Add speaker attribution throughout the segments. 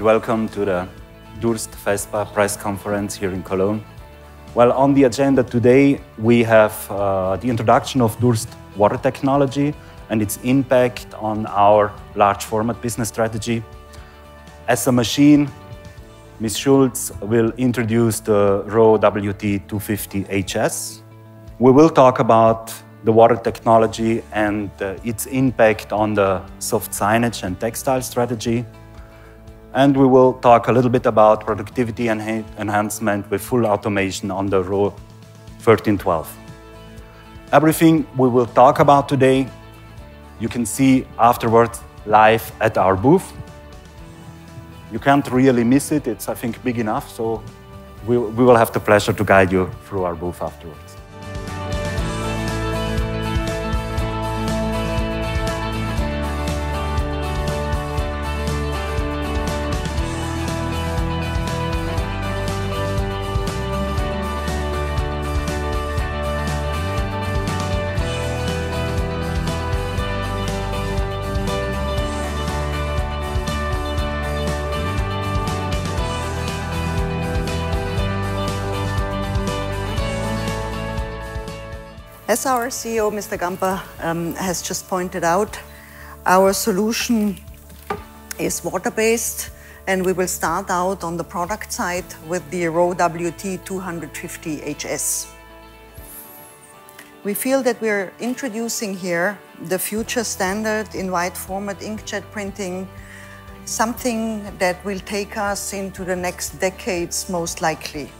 Speaker 1: Welcome to the Durst FESPA press conference here in Cologne. Well, on the agenda today, we have uh, the introduction of Durst water technology and its impact on our large format business strategy. As a machine, Ms. Schulz will introduce the Rho WT250HS. We will talk about the water technology and uh, its impact on the soft signage and textile strategy. And we will talk a little bit about productivity enha enhancement with full automation on the Rho 1312. Everything we will talk about today, you can see afterwards live at our booth you can't really miss it. It's, I think, big enough. So we, we will have the pleasure to guide you through our booth afterwards.
Speaker 2: As our CEO, Mr. Gamper, um, has just pointed out, our solution is water-based, and we will start out on the product side with the Rho WT 250HS. We feel that we're introducing here the future standard in wide format inkjet printing, something that will take us into the next decades most likely.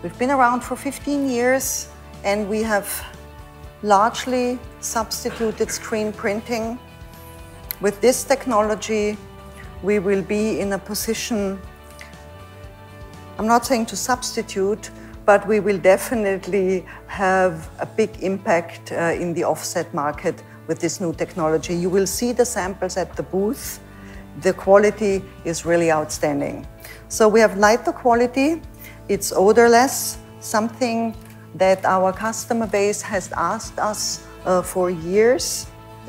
Speaker 2: We've been around for 15 years and we have largely substituted screen printing. With this technology, we will be in a position, I'm not saying to substitute, but we will definitely have a big impact uh, in the offset market with this new technology. You will see the samples at the booth. The quality is really outstanding. So we have lighter quality, it's odorless, something that our customer base has asked us uh, for years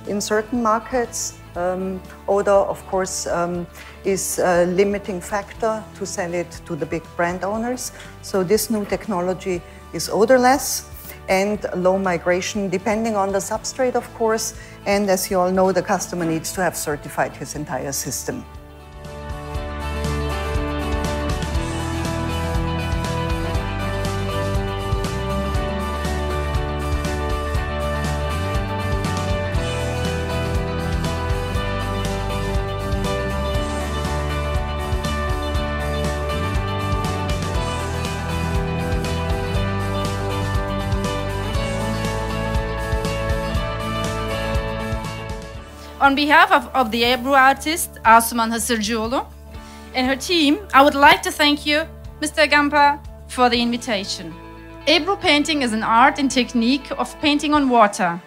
Speaker 2: in certain markets. Um, odor, of course, um, is a limiting factor to sell it to the big brand owners. So this new technology is odorless and low migration, depending on the substrate, of course. And as you all know, the customer needs to have certified his entire system.
Speaker 3: On behalf of, of the Ebru artist, Asuman Hasırcıoğlu, and her team, I would like to thank you, Mr. Gamper, for the invitation. Ebru painting is an art and technique of painting on water.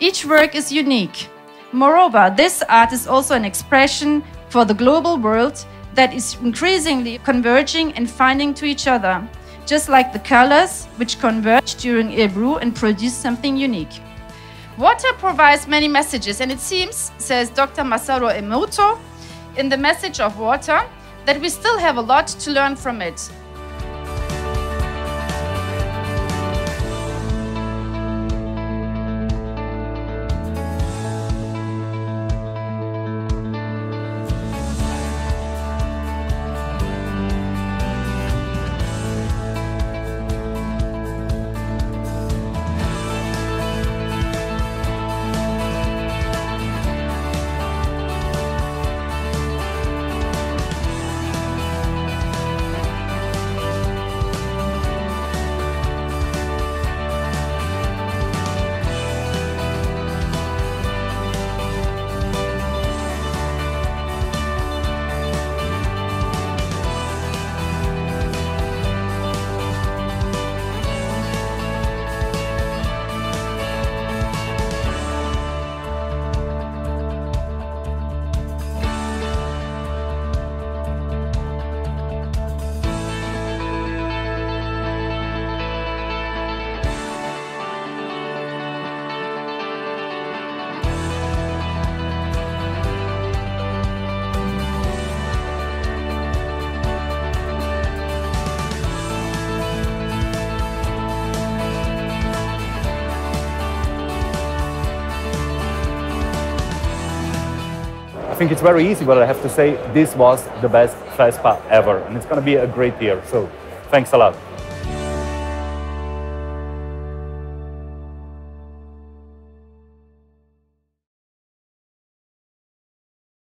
Speaker 3: Each work is unique. Moreover, this art is also an expression for the global world that is increasingly converging and finding to each other, just like the colors which converge during Ebru and produce something unique. Water provides many messages, and it seems, says Dr. Masaru Emoto, in the message of water, that we still have a lot to learn from it.
Speaker 1: Think it's very easy, but I have to say this was the best FESPA ever, and it's going to be a great year. So thanks a lot.